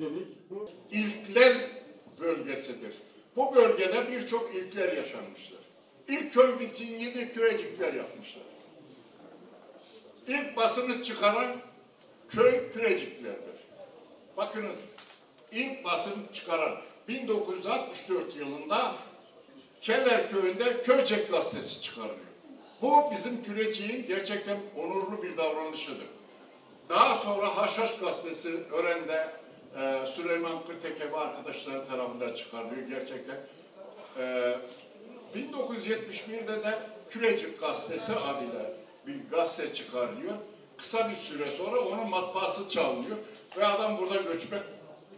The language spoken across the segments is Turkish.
dedik. Bu ilkler bölgesidir. Bu bölgede birçok ilkler yaşanmıştır. İlk köy mitingini kürecikler yapmışlar. İlk basını çıkaran köy küreciklerdir. Bakınız ilk basın çıkaran 1964 yılında Keller köyünde Köycek gazetesi çıkarılıyor. Bu bizim küreciğin gerçekten onurlu bir davranışıdır. Daha sonra Haşhaş gazetesi Ören'de e, Süleyman Kırteke ve arkadaşları tarafından çıkarılıyor gerçekten. E, 1971'de de Kürecik gazetesi adıyla bir gazete çıkarılıyor. Kısa bir süre sonra onun matbaası çalınıyor ve adam burada göçmek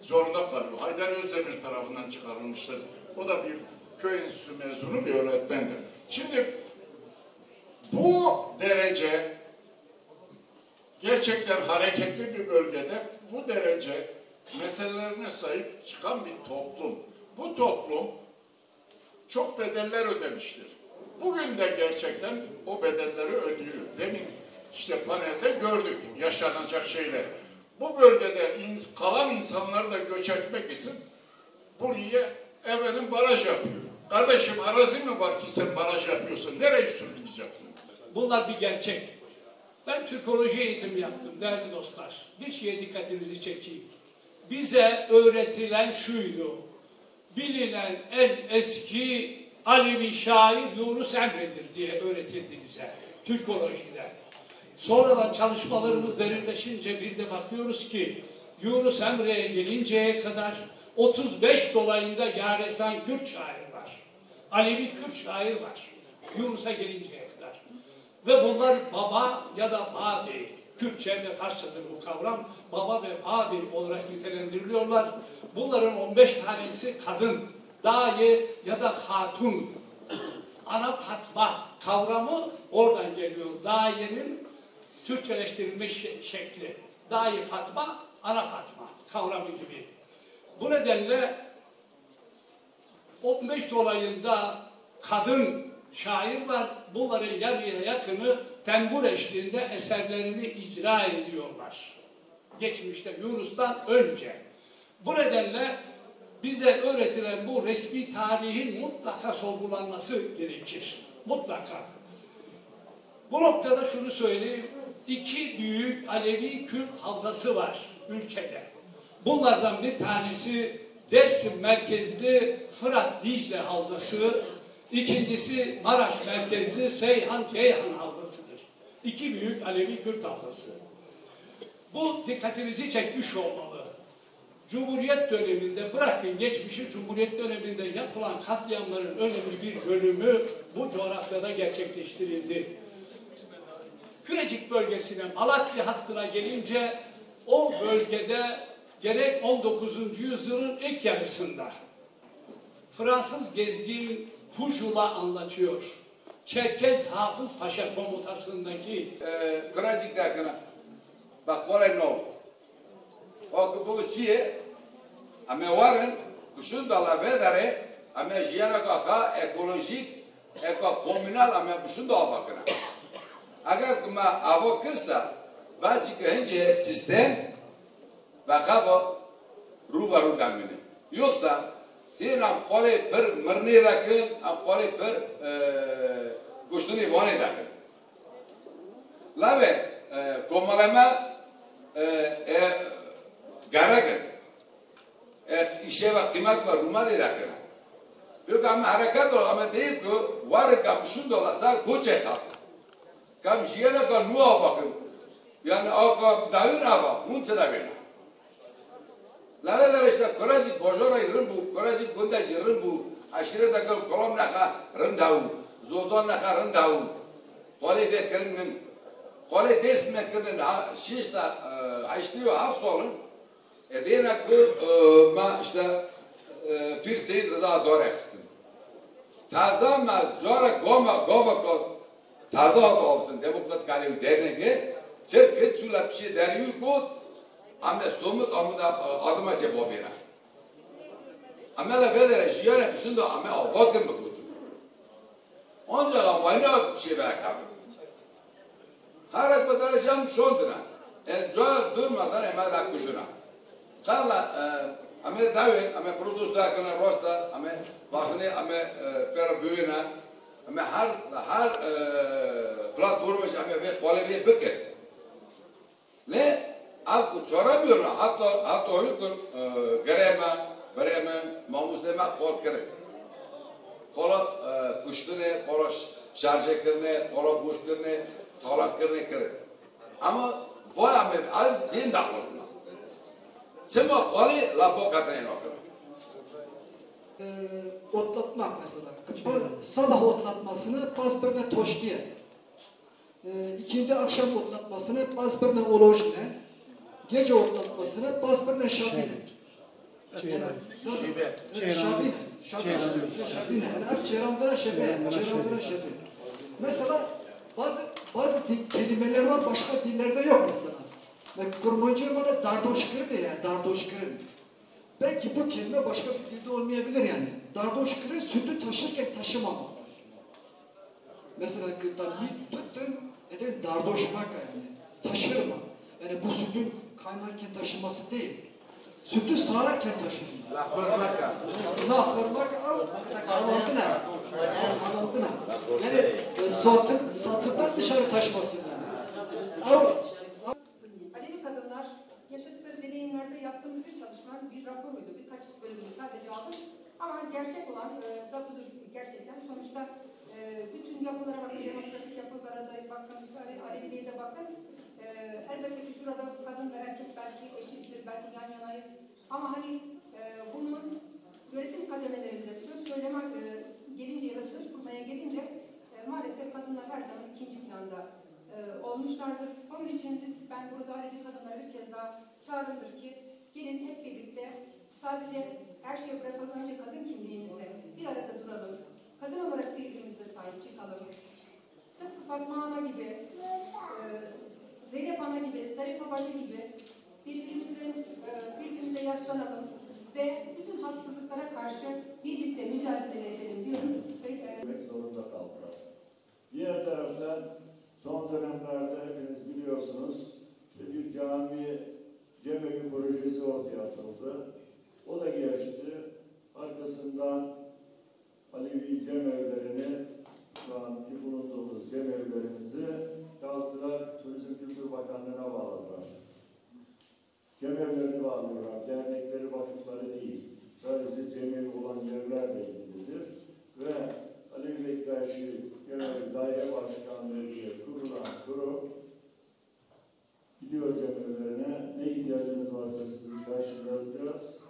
zorunda kalıyor. Haydar Özdemir tarafından çıkarılmıştır. O da bir köy enstitüsü mezunu bir öğretmendir. Şimdi bu derece gerçekten hareketli bir bölgede bu derece meselelerine sahip çıkan bir toplum. Bu toplum çok bedeller ödemiştir. Bugün de gerçekten o bedelleri ödüyor. Demin işte panelde gördük yaşanacak şeyler. Bu bölgede ins- kalan insanları da göç etmek için buraya efendim baraj yapıyor. Kardeşim arazi mi var ki sen baraj yapıyorsun? Nereye sürükleyeceksin? Bunlar bir gerçek. Ben Türkoloji eğitimi yaptım değerli dostlar. Bir şeye dikkatinizi çekeyim. Bize öğretilen şuydu. Bilinen en eski Alevi şair Yunus Emre'dir diye öğretildi bize. Türkolojide. Sonradan çalışmalarımız derinleşince bir de bakıyoruz ki Yunus Emre'ye gelinceye kadar 35 dolayında Yaresan Kürt şair var. Alevi Kürt şair var. Yunus'a gelinceye kadar. Ve bunlar baba ya da abi, Kürtçe ve Farsçadır bu kavram, baba ve abi olarak nitelendiriliyorlar. Bunların 15 tanesi kadın, dayı ya da hatun. Ana Fatma kavramı oradan geliyor. Dayenin Türkçeleştirilmiş şe- şekli. Dayı Fatma, ana Fatma kavramı gibi. Bu nedenle 15 dolayında kadın şair var. Bunların yarıya yakını tembur eşliğinde eserlerini icra ediyorlar. Geçmişte Yunus'tan önce. Bu nedenle bize öğretilen bu resmi tarihin mutlaka sorgulanması gerekir. Mutlaka. Bu noktada şunu söyleyeyim. İki büyük Alevi Kürt havzası var ülkede. Bunlardan bir tanesi Dersim merkezli Fırat Dicle havzası, ikincisi Maraş merkezli Seyhan Ceyhan havzasıdır. İki büyük Alevi Kürt havzası. Bu dikkatinizi çekmiş olmalı. Cumhuriyet döneminde bırakın geçmişi Cumhuriyet döneminde yapılan katliamların önemli bir bölümü bu coğrafyada gerçekleştirildi. Kürecik bölgesine Malatya hattına gelince o bölgede gerek 19. yüzyılın ilk yarısında Fransız gezgin Pujula anlatıyor. Çerkez Hafız Paşa komutasındaki Kuracık dakika. Bak vore no. O bu çiye ama varın kuşun da vedare ama jiyana ka ekolojik eko komünal ama kuşun da bakına. Agar kuma avo kırsa belki önce sistem ve kabo rubaru damını. Yoksa Nam qolay bir mirnedakin, nam dacă, bir go'shtini vonedakin. Lave komalama garakin. İşe ve kıymet var, Ruma dedakin. Diyor ki ama de ol, ama deyip ki varı kamışın dolaslar koçay kaldı. Kam jiyana ka nuha bakın. Yani o ka davin ava, munsa davin ava. Bena. Lave dar işte Koracık bojora rın bu Koracık gundacı rın bu aşire dakika kolom naka rın davu. Zozon naka rın davu. Kole de kırının Kole ders mekirinin şişta açlıyor hafsolun. Edena ku ma işte Pir Seyit Rıza Dore kıstim. Taza ma zora goma goma ko taza oldu oldun demokrat kalev derneğe çerket çula bir şey deriyor ku ama somut ama da adıma cebo vera. Ama la vedere jiyana kışında ama o vakın mı kutu. Onca la vayna bir şey bırakalım. Harak badaracağım şonduna. En joya durmadan emada kuşuna. Karla, ame dawe, ame produsda kana rosta, ame vasne, ame per büyüne, ame her her platformu ame ve quality bucket. Ne? ako çorap yürü, hatta hatta onu kur, e, grema, grema, mamusleme kol kere. Kola e, kuştune, kola şarje kırne, kola boş kırne, talak kırne kere. Ama vay amir az din dahlasına. Çıma koli lapo katına inakır. E, otlatma mesela. Sabah otlatmasını paspırne toş diye. ikindi akşam otlatmasını paspırne oloş ne? Gece otlatmasını bazılarına şabine. Şibe. Şabine. Şabine. Şabine. Yani af çerandıra şebe. Çerandıra şebe. Mesela bazı bazı kelimeler var başka dillerde yok mesela. Mesela Kurmancırma'da dardoşkırın ya, dardoşkırın. Belki bu kelime başka bir dilde olmayabilir yani. Dardoşkırın sütü taşırken taşımamaktır. Mesela gıda mi tuttun, eden dardoşmak yani. Taşırma. Yani bu sütün kaynarken taşıması değil. Sütü sağarken taşırma. La hırmaka. La hırmaka. Kalantına. Kalantına. Yani e, satın, satırdan dışarı taşmasın yani. Av, Alevi kadınlar yaşadıkları deneyimlerde yaptığımız bir çalışma, bir raporuydu. Birkaç bölümünü sadece aldım. Ama gerçek olan e, da budur gerçekten. Sonuçta e, bütün yapılara bakın, demokratik yapılara da bakın, işte Ale- Aleviliğe de bakın. E, elbette ki şurada kadın ve erkek belki eşittir, belki yan yanayız. Ama hani e, bunun yönetim kademelerinde söz söyleme e, gelince ya da söz kurmaya gelince e, maalesef kadınlar her zaman ikinci planda e, olmuşlardır. Onun için biz, ben burada Alevi kadınlara bir kez daha çağrımdır ki gelin hep birlikte sadece her şeyi bırakalım önce kadın kimliğimizle bir arada duralım. Kadın olarak birbirimize sahip çıkalım. Tıpkı Fatma Ana gibi, e, Zeynep Ana gibi, Zarife Bacı gibi birbirimizin, e, birbirimize yaslanalım ve bütün haksızlıklara karşı birlikte mücadele edelim diyorum. Ve, e, zorunda kaldılar. Diğer taraftan son dönemlerde hepiniz biliyorsunuz bir cami cemevi projesi ortaya atıldı. O da geçti. Arkasından Alevi cemevlerini Bağlıyorlar, dernekleri, vakıfları değil. Sadece cemevi olan yerlerle ilgilidir. Ve Ali Bektaşi Genel Daire Başkanlığı diye kurulan kurum gidiyor cemevlerine ne ihtiyacınız varsa sizi karşılayacağız.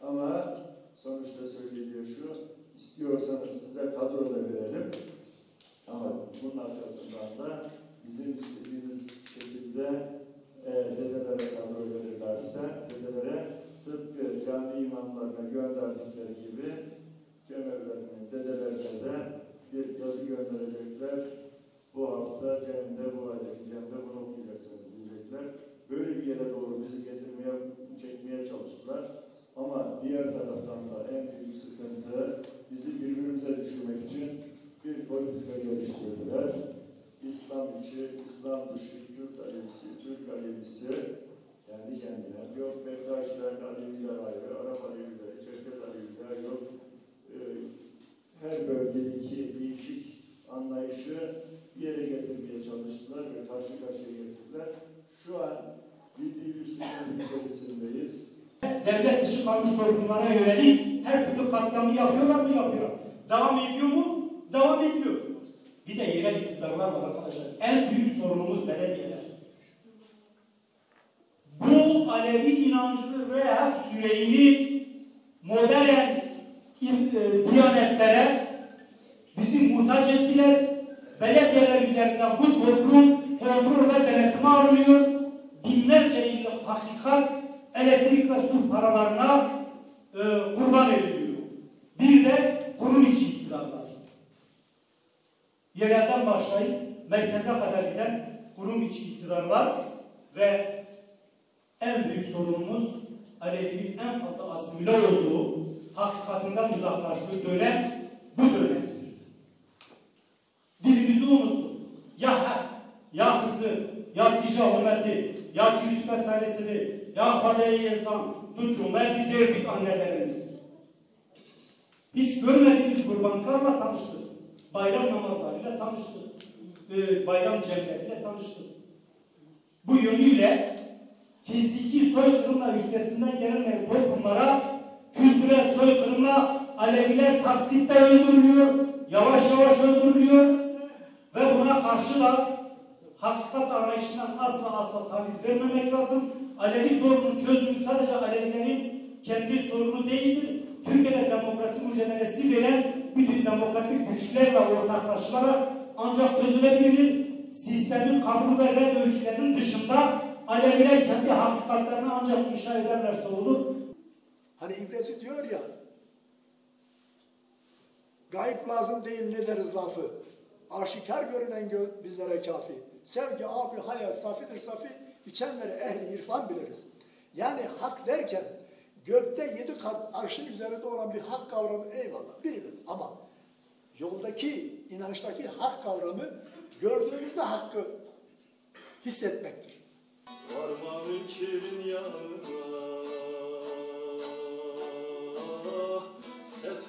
Ama sonuçta söylediği şu, istiyorsanız size kadro da verelim. Ama bunun arkasından da bizim istediğimiz şekilde e, dedelere kadro verirlerse, dedelere tıpkı cami imamlarına gönderdikleri gibi cemevlerinin dedelerine de bir yazı gönderecekler. Bu hafta Cem'de, bu aydaki Cem'de bunu okuyacaksınız diyecekler. Böyle bir yere doğru bizi getirmeye, çekmeye çalıştılar. Ama diğer taraftan da en büyük sıkıntı bizi birbirimize düşürmek için bir politika geliştirdiler. İslam içi, İslam dışı, Kürt Alevisi, Türk Alevisi kendi kendine. Yok Bektaşiler, Aleviler ayrı, Arap Alevileri, Çerkez Aleviler yok. Ee, her bölgedeki değişik anlayışı bir yere getirmeye çalıştılar ve karşı karşıya getirdiler. Şu an ciddi bir sıkıntı içerisindeyiz. devlet kurumlarına yönelik her türlü katliamı yapıyorlar mı? Yapıyor. Devam ediyor mu? Devam ediyor. Bir de yerel iktidarlar var arkadaşlar. En büyük sorunumuz belediyeler. Bu Alevi inancını real Süleymi modern e, diyanetlere bizi muhtaç ettiler. Belediyeler üzerinden bu toplum kontrol ve denetime alınıyor. Binlerce yıllık hakikat elektrik ve su paralarına e, kurban ediliyor. Bir de kurum içi iktidarlar. Yerelden başlayıp merkeze kadar giden kurum içi iktidarlar ve en büyük sorunumuz Alevi'nin en fazla asimile olduğu, hakikatinden uzaklaştığı dönem bu dönemdir. Dilimizi unuttuk. Ya hak, ya hızı, ya dicra hürmeti, ya cülüs meselesini, Ya Hale Yezdan, du cömerti derdik annelerimiz. Hiç görmediğimiz kurbanlarla tanıştık. Bayram namazlarıyla tanıştık. Ee, bayram cemleriyle tanıştık. Bu yönüyle fiziki soykırımla üstesinden gelemeyen toplumlara kültürel soykırımla Aleviler taksitte öldürülüyor, yavaş yavaş öldürülüyor ve buna karşı da hakikat arayışından asla asla taviz vermemek lazım. Alevi sorunun çözümü sadece Alevilerin kendi sorunu değildir. Türkiye'de demokrasi mücadelesi veren bütün demokratik güçlerle ortaklaşılarak ancak çözülebilir. Sistemin kabul ve ölçülerinin dışında Aleviler kendi hakikatlerini ancak inşa ederlerse olur. Hani İbreti diyor ya, gayb lazım değil ne deriz lafı. Aşikar görünen gö bizlere kafi. Sevgi abi hayat safidir safi, içenlere ehli irfan biliriz. Yani hak derken gökte yedi kat arşın üzerinde olan bir hak kavramı eyvallah bilelim ama yoldaki inançtaki hak kavramı gördüğümüzde hakkı hissetmektir. Varmam kirin yanına Set